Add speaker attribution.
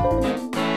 Speaker 1: Música